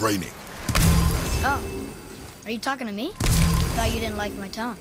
training. Oh. Are you talking to me? Thought you didn't like my tone.